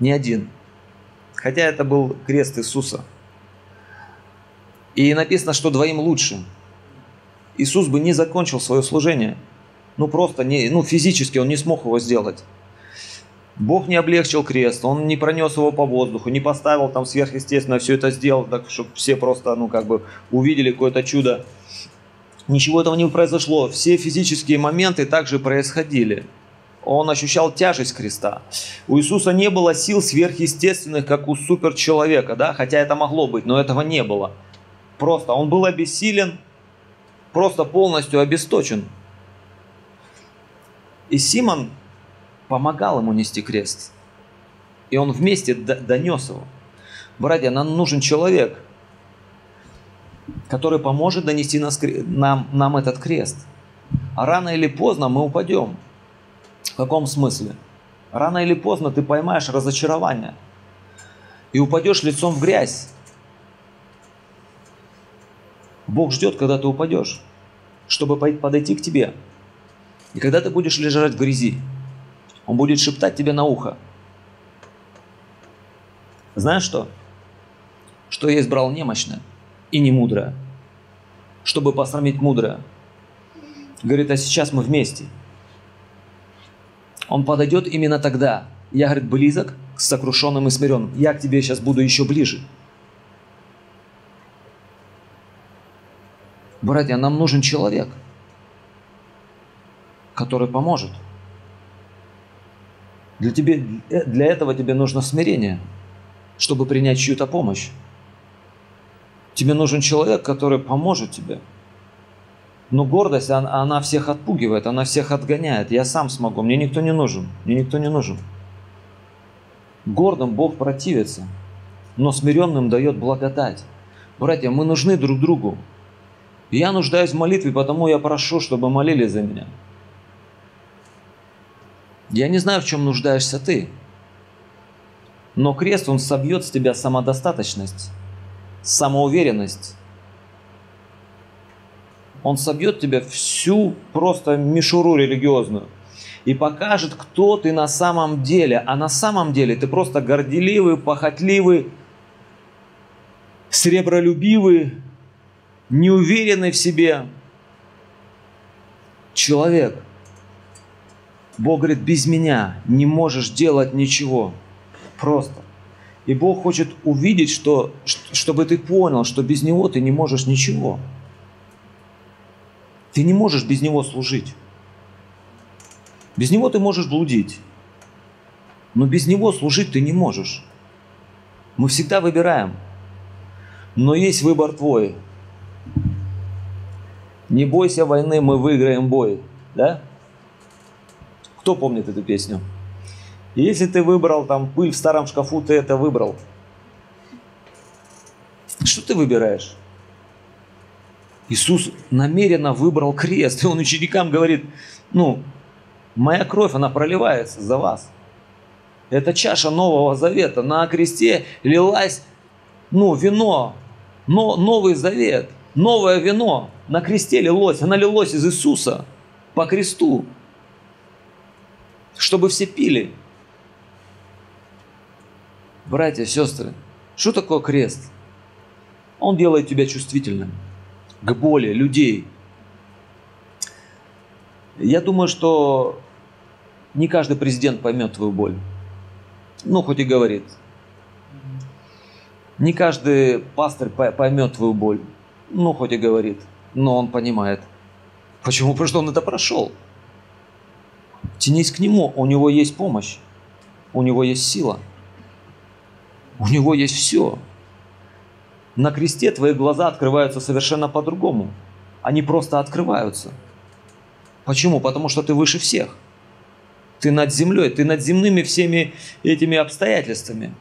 Не один. Хотя это был крест Иисуса. И написано, что двоим лучше. Иисус бы не закончил свое служение. Ну просто не, ну физически он не смог его сделать. Бог не облегчил крест, он не пронес его по воздуху, не поставил там сверхъестественно, все это сделал, так чтобы все просто, ну как бы увидели какое-то чудо. Ничего этого не произошло. Все физические моменты также происходили. Он ощущал тяжесть креста. У Иисуса не было сил сверхъестественных, как у суперчеловека, да? хотя это могло быть, но этого не было. Просто он был обессилен, просто полностью обесточен. И Симон помогал ему нести крест. И он вместе донес его. Братья, нам нужен человек, который поможет донести нас, нам, нам этот крест. А рано или поздно мы упадем. В каком смысле? Рано или поздно ты поймаешь разочарование и упадешь лицом в грязь. Бог ждет, когда ты упадешь, чтобы подойти к тебе. И когда ты будешь лежать в грязи, Он будет шептать тебе на ухо. Знаешь что? Что я избрал немощное и не мудрое, чтобы посрамить мудрое. Говорит, а сейчас мы вместе. Он подойдет именно тогда. Я, говорит, близок к сокрушенным и смиренным. Я к тебе сейчас буду еще ближе. Братья, нам нужен человек, который поможет. Для, тебе, для этого тебе нужно смирение, чтобы принять чью-то помощь. Тебе нужен человек, который поможет тебе. Но гордость, она, она всех отпугивает, она всех отгоняет. Я сам смогу, мне никто не нужен, мне никто не нужен. Гордым Бог противится, но смиренным дает благодать. Братья, мы нужны друг другу. Я нуждаюсь в молитве, потому я прошу, чтобы молили за меня. Я не знаю, в чем нуждаешься ты, но крест, он собьет с тебя самодостаточность, самоуверенность. Он собьет тебя всю просто мишуру религиозную и покажет, кто ты на самом деле. А на самом деле ты просто горделивый, похотливый, сребролюбивый, неуверенный в себе человек. Бог говорит, без меня не можешь делать ничего. Просто. И Бог хочет увидеть, что, чтобы ты понял, что без Него ты не можешь ничего. Ты не можешь без Него служить. Без Него ты можешь блудить. Но без Него служить ты не можешь. Мы всегда выбираем. Но есть выбор твой. Не бойся войны, мы выиграем бой. Да? Кто помнит эту песню? Если ты выбрал там пыль в старом шкафу, ты это выбрал. Что ты выбираешь? Иисус намеренно выбрал крест, и Он ученикам говорит, ну, моя кровь, она проливается за вас. Это чаша Нового Завета. На кресте лилась, ну, вино, но Новый Завет, новое вино на кресте лилось. Она лилось из Иисуса по кресту, чтобы все пили. Братья, сестры, что такое крест? Он делает тебя чувствительным к боли людей. Я думаю, что не каждый президент поймет твою боль. Ну, хоть и говорит. Не каждый пастор поймет твою боль. Ну, хоть и говорит. Но он понимает. Почему? Потому что он это прошел. Тянись к нему, у него есть помощь. У него есть сила. У него есть все. На кресте твои глаза открываются совершенно по-другому. Они просто открываются. Почему? Потому что ты выше всех. Ты над землей, ты над земными всеми этими обстоятельствами.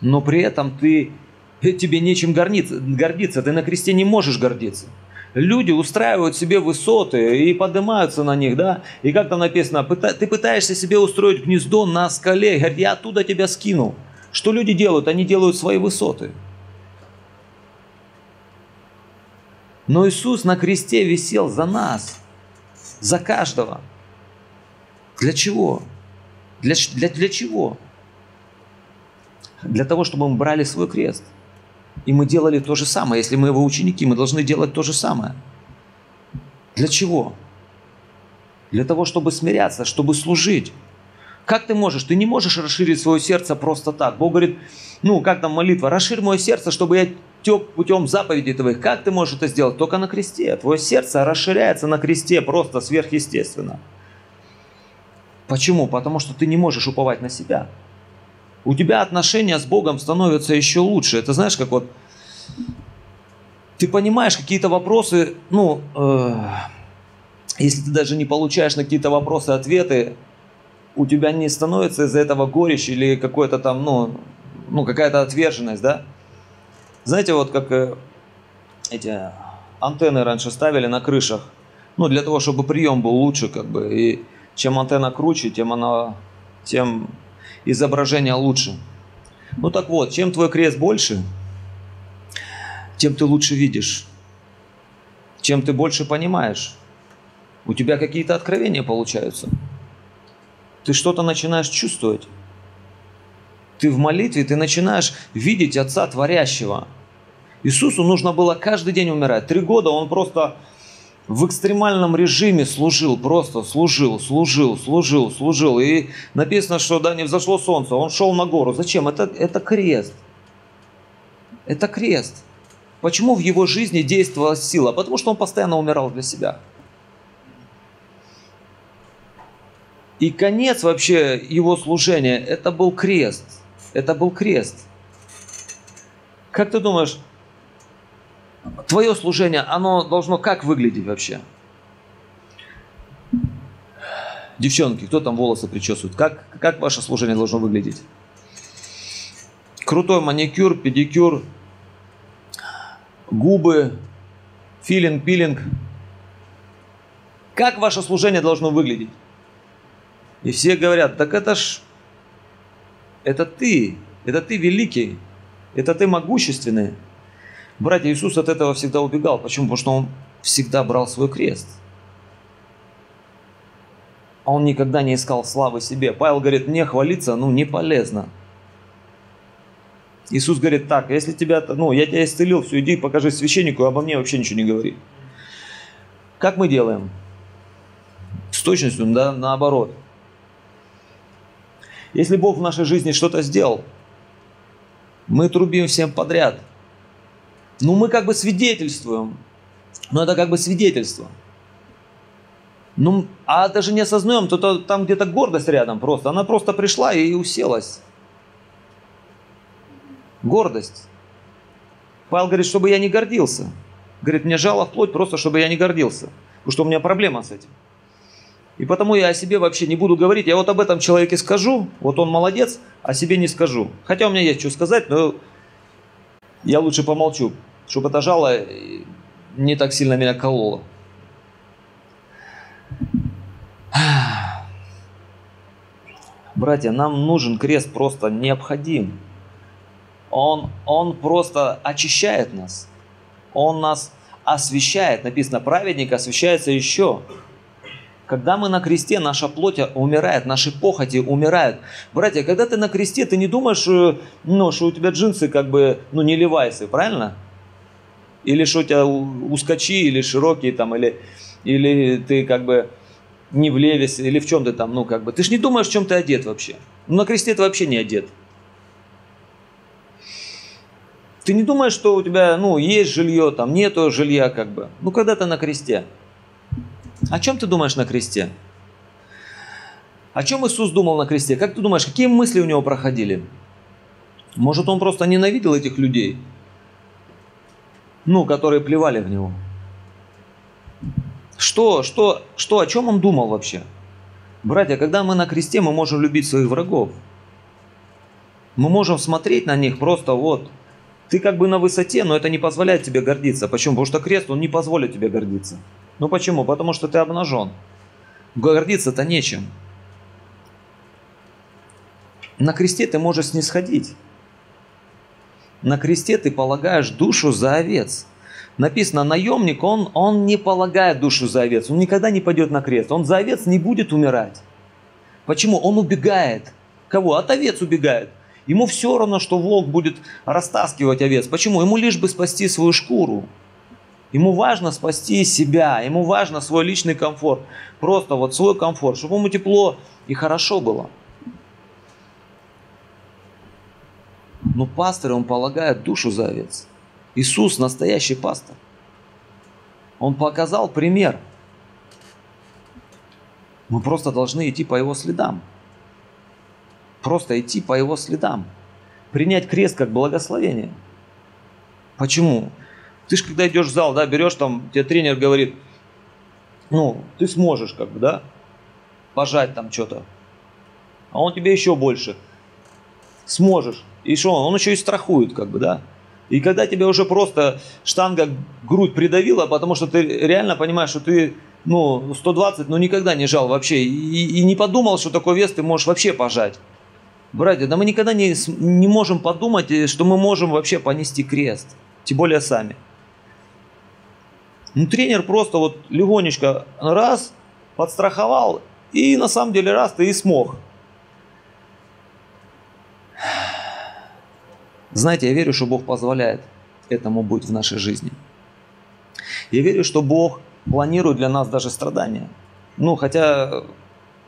Но при этом ты, тебе нечем гордиться, гордиться. Ты на кресте не можешь гордиться. Люди устраивают себе высоты и поднимаются на них, да? И как там написано, ты пытаешься себе устроить гнездо на скале, говорит, я оттуда тебя скину. Что люди делают? Они делают свои высоты. Но Иисус на кресте висел за нас, за каждого. Для чего? Для, для, для чего? Для того, чтобы мы брали свой крест. И мы делали то же самое. Если мы его ученики, мы должны делать то же самое. Для чего? Для того, чтобы смиряться, чтобы служить. Как ты можешь? Ты не можешь расширить свое сердце просто так. Бог говорит, ну, как там молитва, расширь мое сердце, чтобы я тек путем заповедей твоих. Как ты можешь это сделать? Только на кресте. Твое сердце расширяется на кресте просто сверхъестественно. Почему? Потому что ты не можешь уповать на себя. У тебя отношения с Богом становятся еще лучше. Это знаешь, как вот ты понимаешь какие-то вопросы, ну, э, если ты даже не получаешь на какие-то вопросы ответы, у тебя не становится из-за этого горечь или какой-то там, ну, ну какая-то отверженность, да? Знаете, вот как э, эти антенны раньше ставили на крышах, ну, для того, чтобы прием был лучше, как бы, и чем антенна круче, тем она, тем изображение лучше. Ну так вот, чем твой крест больше, тем ты лучше видишь, чем ты больше понимаешь. У тебя какие-то откровения получаются. Ты что-то начинаешь чувствовать. Ты в молитве, ты начинаешь видеть Отца Творящего. Иисусу нужно было каждый день умирать. Три года он просто в экстремальном режиме служил, просто служил, служил, служил, служил. И написано, что да, не взошло солнце, он шел на гору. Зачем? Это, это крест. Это крест. Почему в его жизни действовала сила? Потому что он постоянно умирал для себя. И конец вообще его служения, это был крест. Это был крест. Как ты думаешь, твое служение, оно должно как выглядеть вообще? Девчонки, кто там волосы причесывает? Как, как ваше служение должно выглядеть? Крутой маникюр, педикюр, губы, филинг, пилинг. Как ваше служение должно выглядеть? И все говорят, так это ж, это ты, это ты великий, это ты могущественный. Братья, Иисус от этого всегда убегал. Почему? Потому что он всегда брал свой крест. А он никогда не искал славы себе. Павел говорит, мне хвалиться, ну, не полезно. Иисус говорит, так, если тебя, ну, я тебя исцелил, все, иди покажи священнику, обо мне вообще ничего не говори. Как мы делаем? С точностью, да, наоборот. Если Бог в нашей жизни что-то сделал, мы трубим всем подряд. Ну, мы как бы свидетельствуем. Но это как бы свидетельство. Ну, а даже не осознаем, то, то там где-то гордость рядом просто. Она просто пришла и уселась. Гордость. Павел говорит, чтобы я не гордился. Говорит, мне жало вплоть просто, чтобы я не гордился. Потому что у меня проблема с этим. И потому я о себе вообще не буду говорить. Я вот об этом человеке скажу, вот он молодец, о себе не скажу. Хотя у меня есть что сказать, но я лучше помолчу, чтобы это жало не так сильно меня кололо. Братья, нам нужен крест просто необходим. Он, он просто очищает нас. Он нас освещает. Написано, праведник освещается еще. Когда мы на кресте, наша плоть умирает, наши похоти умирают. Братья, когда ты на кресте, ты не думаешь, э, ну, что у тебя джинсы как бы, ну, не левайсы, правильно? Или что у тебя ускочи, или широкие там, или, или ты как бы не в левисе, или в чем ты там, ну, как бы. Ты же не думаешь, в чем ты одет вообще. Ну, на кресте ты вообще не одет. Ты не думаешь, что у тебя, ну, есть жилье, там, нету жилья, как бы. Ну, когда ты на кресте. О чем ты думаешь на кресте? О чем Иисус думал на кресте? Как ты думаешь, какие мысли у него проходили? Может, он просто ненавидел этих людей, ну, которые плевали в него. Что, что, что, о чем он думал вообще? Братья, когда мы на кресте, мы можем любить своих врагов. Мы можем смотреть на них просто вот Ты как бы на высоте, но это не позволяет тебе гордиться. Почему? Потому что крест, он не позволит тебе гордиться. Ну почему? Потому что ты обнажен. Гордиться-то нечем. На кресте ты можешь снисходить. На кресте ты полагаешь душу за овец. Написано, наемник, он, он не полагает душу за овец. Он никогда не пойдет на крест. Он за овец не будет умирать. Почему? Он убегает. Кого? От овец убегает. Ему все равно, что волк будет растаскивать овец. Почему? Ему лишь бы спасти свою шкуру. Ему важно спасти себя, ему важно свой личный комфорт. Просто вот свой комфорт, чтобы ему тепло и хорошо было. Но пастор, он полагает душу за овец. Иисус настоящий пастор. Он показал пример. Мы просто должны идти по его следам. Просто идти по его следам. Принять крест как благословение. Почему? Ты же когда идешь в зал, да, берешь там, тебе тренер говорит, ну, ты сможешь, как бы, да, пожать там что-то. А он тебе еще больше. Сможешь. И что он? Он еще и страхует, как бы, да. И когда тебе уже просто штанга грудь придавила, потому что ты реально понимаешь, что ты, ну, 120, ну, никогда не жал вообще. И, и не подумал, что такой вес ты можешь вообще пожать. Братья, да мы никогда не, не можем подумать, э, что мы можем вообще понести крест. Тем более сами. Ну, тренер просто вот легонечко раз, подстраховал, и на самом деле раз ты и смог. Знаете, я верю, что Бог позволяет этому быть в нашей жизни. Я верю, что Бог планирует для нас даже страдания. Ну, хотя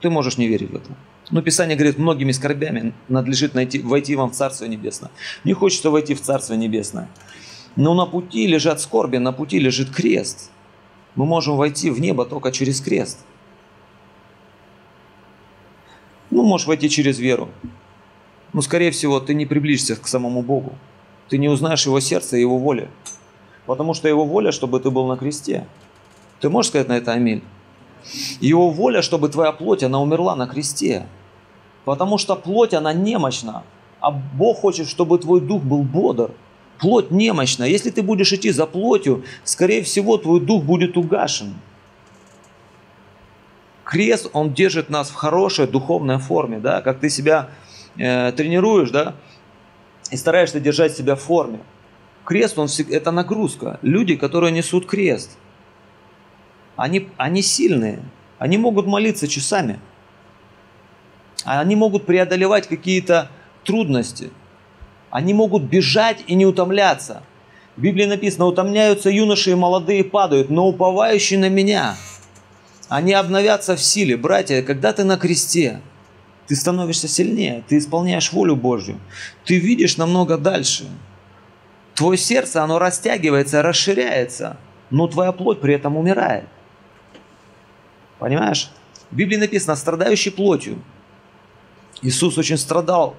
ты можешь не верить в это. Но Писание говорит, многими скорбями надлежит найти, войти вам в Царство Небесное. Не хочется войти в Царство Небесное. Но на пути лежат скорби, на пути лежит крест. Мы можем войти в небо только через крест. Ну, можешь войти через веру. Но, скорее всего, ты не приблизишься к самому Богу. Ты не узнаешь Его сердце и Его воли. Потому что Его воля, чтобы ты был на кресте. Ты можешь сказать на это аминь? Его воля, чтобы твоя плоть, она умерла на кресте. Потому что плоть, она немощна. А Бог хочет, чтобы твой дух был бодр. Плоть немощна. Если ты будешь идти за плотью, скорее всего, твой дух будет угашен. Крест, он держит нас в хорошей духовной форме, да, как ты себя э, тренируешь, да, и стараешься держать себя в форме. Крест, он это нагрузка. Люди, которые несут крест, они, они сильные, они могут молиться часами, они могут преодолевать какие-то трудности, они могут бежать и не утомляться. В Библии написано, утомляются юноши и молодые падают, но уповающие на меня, они обновятся в силе. Братья, когда ты на кресте, ты становишься сильнее, ты исполняешь волю Божью, ты видишь намного дальше. Твое сердце, оно растягивается, расширяется, но твоя плоть при этом умирает. Понимаешь? В Библии написано, страдающий плотью. Иисус очень страдал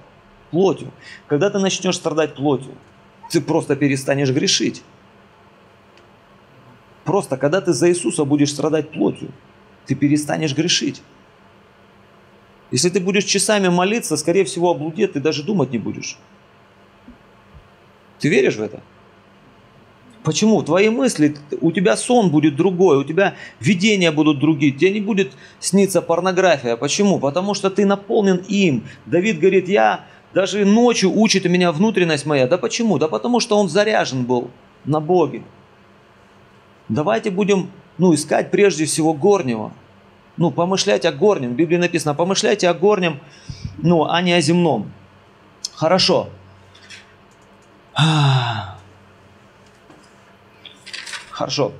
плотью. Когда ты начнешь страдать плотью, ты просто перестанешь грешить. Просто когда ты за Иисуса будешь страдать плотью, ты перестанешь грешить. Если ты будешь часами молиться, скорее всего, о блуде ты даже думать не будешь. Ты веришь в это? Почему? Твои мысли, у тебя сон будет другой, у тебя видения будут другие, тебе не будет сниться порнография. Почему? Потому что ты наполнен им. Давид говорит, я даже ночью учит меня внутренность моя. Да почему? Да потому что он заряжен был на Боге. Давайте будем ну, искать прежде всего горнего. Ну, помышлять о горнем. В Библии написано, помышляйте о горнем, ну, а не о земном. Хорошо. Хорошо.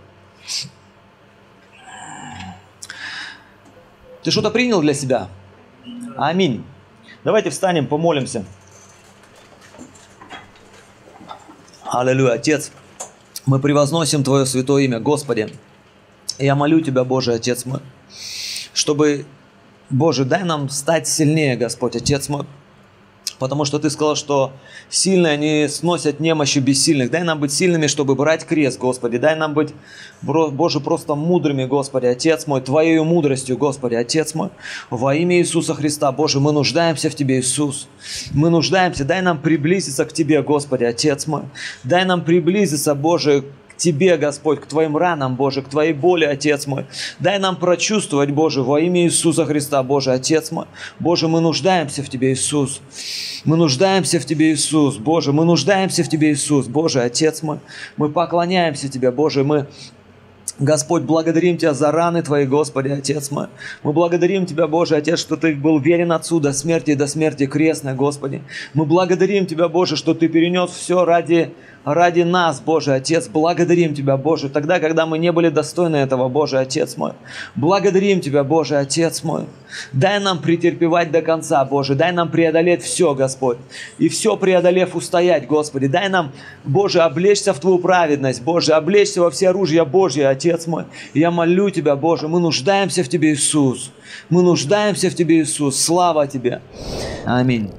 Ты что-то принял для себя? Аминь. Давайте встанем, помолимся. Аллилуйя, Отец, мы превозносим Твое святое имя, Господи. Я молю Тебя, Боже, Отец мой, чтобы, Боже, дай нам стать сильнее, Господь, Отец мой. Потому что ты сказал, что сильные, они сносят немощи бессильных. Дай нам быть сильными, чтобы брать крест, Господи. Дай нам быть, Боже, просто мудрыми, Господи, Отец мой, Твоей мудростью, Господи, Отец мой. Во имя Иисуса Христа, Боже, мы нуждаемся в Тебе, Иисус. Мы нуждаемся. Дай нам приблизиться к Тебе, Господи, Отец мой. Дай нам приблизиться, Боже, Тебе, Господь, к Твоим ранам, Боже, к Твоей боли, Отец мой. Дай нам прочувствовать, Боже, во имя Иисуса Христа, Боже, Отец мой. Боже, мы нуждаемся в Тебе, Иисус. Мы нуждаемся в Тебе, Иисус. Боже, мы нуждаемся в Тебе, Иисус. Боже, Отец мой. Мы поклоняемся Тебе, Боже, мы Господь, благодарим Тебя за раны Твои, Господи, Отец мой. Мы благодарим Тебя, Боже, Отец, что Ты был верен Отцу до смерти и до смерти крестной, Господи. Мы благодарим Тебя, Боже, что Ты перенес все ради, ради нас, Боже, Отец. Благодарим Тебя, Боже, тогда, когда мы не были достойны этого, Боже, Отец мой. Благодарим Тебя, Боже, Отец мой. Дай нам претерпевать до конца, Боже. Дай нам преодолеть все, Господь. И все преодолев устоять, Господи. Дай нам, Боже, облечься в Твою праведность, Боже, облечься во все оружия Божье, Отец мой. Я молю Тебя, Боже, мы нуждаемся в Тебе, Иисус. Мы нуждаемся в Тебе, Иисус. Слава Тебе. Аминь.